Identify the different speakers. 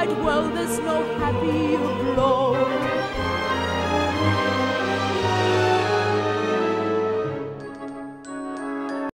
Speaker 1: wide well there's no happy.